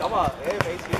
咁啊，诶俾錢。